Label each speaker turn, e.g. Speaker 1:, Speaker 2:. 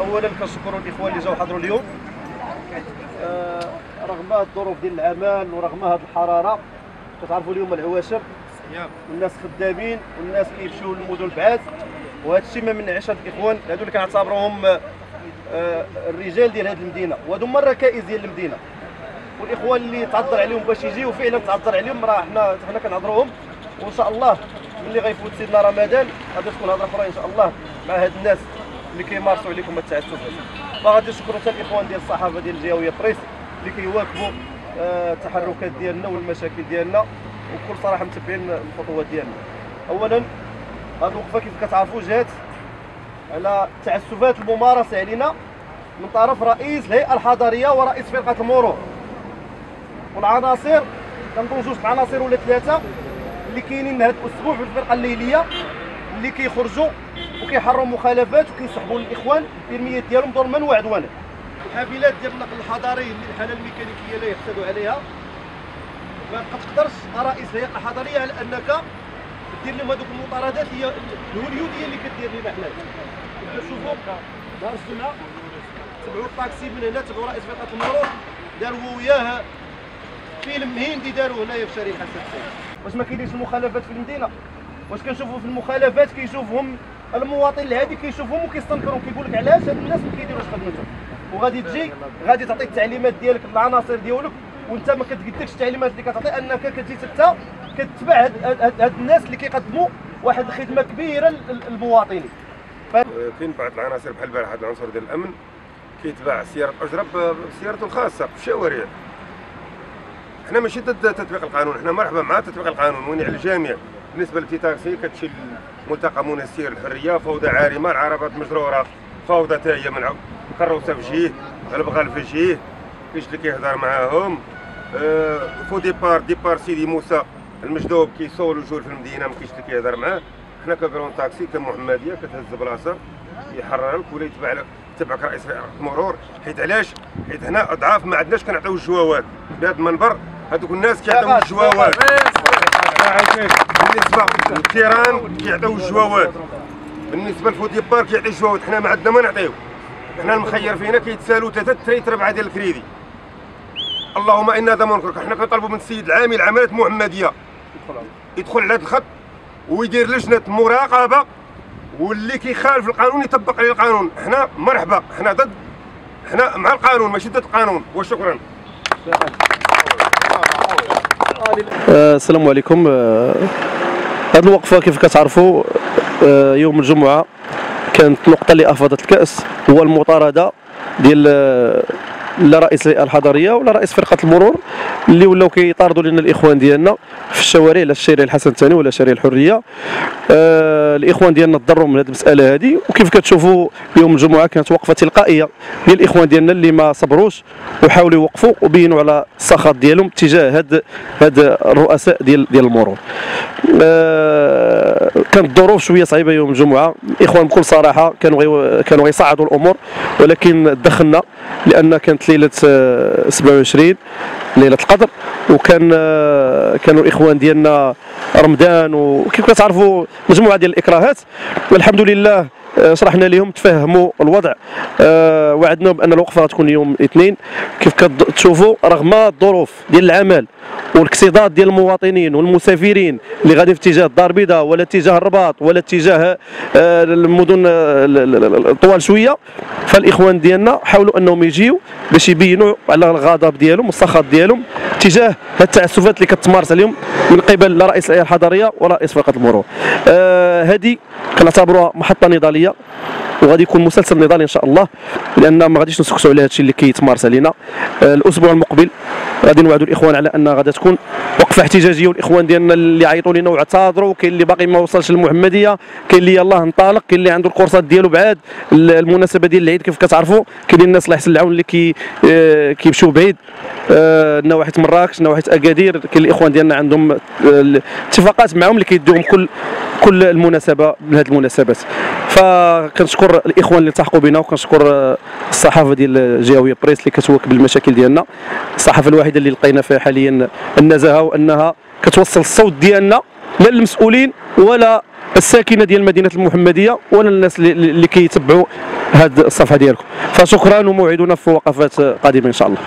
Speaker 1: اولا كنشكروا الإخوان اللي جاوا حضروا اليوم. آه، رغم هاد الظروف ديال العمل ورغم هاد الحرارة كتعرفوا اليوم العواشر. الناس خدامين والناس كيمشيو للمدن البعاد. وهذا الشيء ما منعش هاد الإخوان هادو اللي كنعتبروهم آه، آه، الرجال ديال هذه المدينة. وهادو هما الركائز ديال المدينة. والإخوان اللي تعذر عليهم باش يجيو فعلا تعذر عليهم. راه حنا حنا كنهضروهم. وإن شاء الله ملي غيفوت سيدنا رمضان غادي تكون هضرة أخرى إن شاء الله مع هاد الناس. اللي كيمارسوا عليكم التعسف. فغادي نشكروا حتى الإخوان ديال الصحافة ديال الجهويه بريس اللي كيواكبوا آه، التحركات ديالنا والمشاكل ديالنا. وبكل صراحة متبعين الخطوات ديالنا. اولا هذه الوقفة كيف كتعرفوا جات على التعسفات الممارسة علينا من طرف رئيس الهيئة الحضرية ورئيس فرقة المرور. والعناصر كنظن جوج العناصر ولا ثلاثة اللي كاينين هذا الأسبوع في الفرقة الليلية. اللي كيخرجوا وكيحروا مخالفات وكيسحبوا الإخوان البيرميات ديالهم ظلما وعدوانا الحافلات ديال النقل الحضري اللي الحالة الميكانيكية لا يحسدوا عليها. ما كتقدرش رئيس الهيئه الحضريه على أنك دير لهم هذوك المطاردات هي الهوليودية اللي كدير لنا حنا. نشوفوا نهار الجمعه تبعوا الطاكسي من هنا تبعوا رئيس فرقة المرور داروا وياه فيلم هندي داروا هنايا في شارع الحسن. واش ما كاينينش المخالفات في المدينة؟ واش كنشوفوا في المخالفات كيشوفهم المواطن العادي كيشوفهم وكيستنكرهم كيقول لك علاش هاد الناس ما كيديروش خدمتهم؟ وغادي تجي غادي تعطي التعليمات ديالك للعناصر ديالك وانت ما كتقدكش التعليمات اللي كتعطي انك كتجي حتى كتبع هاد, الناس اللي كيقدموا واحد الخدمة كبيرة للمواطنين.
Speaker 2: كاين بعض العناصر بحال البارح هذا العنصر ديال الأمن كيتباع سياره الاجره بسيارته الخاصة في الشوارع حنا ماشي ضد تطبيق القانون حنا مرحبا مع تطبيق القانون وين على الجميع. بالنسبة للتاكسي كتمشي لملتقى منسير الحرية فوضى عارمة العربات مجرورة فوضى حتى هي من كروسة في جهة البغال في كاينش اللي كيهضر معاهم. آه فو ديبار ديبار سيدي موسى المجدوب كيصول وجور في المدينة ما كاينش اللي كيهضر معاه. حنا ككرون تاكسي كمحمدية كتهز بلاصة يحررك ولا يتبع لك تبعك رئيس المرور حيت علاش؟ حيت هنا أضعاف ما عندناش كنعطيو الجواوات بهذا المنبر هذوك الناس كيعطيو الجواوات بالنسبة للتيران كيعطيو الجواوات بالنسبة لفودي بار كيعطي الجواوات حنا ما عندنا ما نعطيو حنا المخير فينا كيتسالوا ثلاثة تريت ربعه ديال الكريدي اللهم أنا منكرك حنا كنطلبوا من السيد العامل عمليات محمديه يدخل على هذا الخط ويدير لجنه مراقبه واللي كيخالف القانون. يطبق عليه القانون حنا مرحبا حنا ضد حنا مع القانون ماشي ضد القانون وشكرا
Speaker 1: السلام عليكم. آه، هذه الوقفة كيف كتعرفوا آه، يوم الجمعة كانت النقطه اللي افاضت الكأس هو المطاردة ديال لا رئيس الحضرية ولا رئيس فرقة المرور اللي ولاو كيطاردوا لنا الإخوان ديالنا في الشوارع لا الشارع الحسن الثاني ولا شارع الحرية. آه الإخوان ديالنا تضروا من هذه المسألة هذه. وكيف كتشوفوا يوم الجمعة كانت وقفة تلقائية ديال الاخوان ديالنا اللي ما صبروش وحاولوا يوقفوا وبينوا على السخط ديالهم تجاه هاد هاد الرؤساء ديال ديال المرور. آه كانت الظروف شوية صعيبة يوم الجمعة. الإخوان بكل صراحة كانوا غي كانوا غيصعدوا الأمور ولكن دخلنا لأن كانت ليلة 27 ليلة القدر. وكان كانوا الإخوان ديالنا رمضان وكيف كتعرفوا مجموعة ديال الإكراهات. والحمد لله آه، شرحنا لهم تفهموا الوضع. آه، وعدنا بأن الوقفة غتكون يوم الاثنين. كيف كتشوفوا رغم الظروف ديال العمل والاكتظاظ ديال المواطنين والمسافرين اللي غادي في اتجاه الدار البيضاء ولا اتجاه الرباط ولا اتجاه آه، المدن الطوال شوية. فالإخوان ديالنا حاولوا أنهم يجيو باش يبينوا على الغضب ديالهم والسخط ديالهم تجاه التعسفات اللي كتمارس عليهم من قبل رئيس الهيئه الحضرية ولا رئيس فرقة المرور. هذه كنعتبروها محطة نضالية وغادي يكون مسلسل نضالي إن شاء الله لأن ما غاديش نسكتوا على هذا الشيء اللي كيتمارس علينا. آه، الأسبوع المقبل غادي نوعدوا الإخوان على أن غادي تكون وقفة احتجاجية والإخوان ديالنا اللي عيطوا لنا واعتذروا كاين اللي باقي ما وصلش للمحمدية كاين اللي يلاه انطلق كاين اللي عنده الكورسات ديالو بعاد المناسبة ديال العيد كيف كتعرفوا كاينين الناس الله يحسن العون اللي كي آه، كيمشيو بعيد. آه، نواحي مراكش نواحي أكادير كاين الإخوان ديالنا عندهم اتفاقات معهم اللي كيدوهم كل كل المناسبة من هذه المناسبات. فكنشكر الإخوان اللي التحقوا بنا وكنشكر الصحافة ديال الجهويه بريس اللي كتواكب المشاكل ديالنا. الصحافة الوحيده اللي لقينا فيها حاليا النزاهة وأنها كتوصل الصوت ديالنا لا للمسؤولين ولا الساكنة ديال مدينة المحمدية ولا الناس اللي كيتبعوا هذه الصفحة ديالكم. فشكرا وموعدنا في وقفات قادمة إن شاء الله.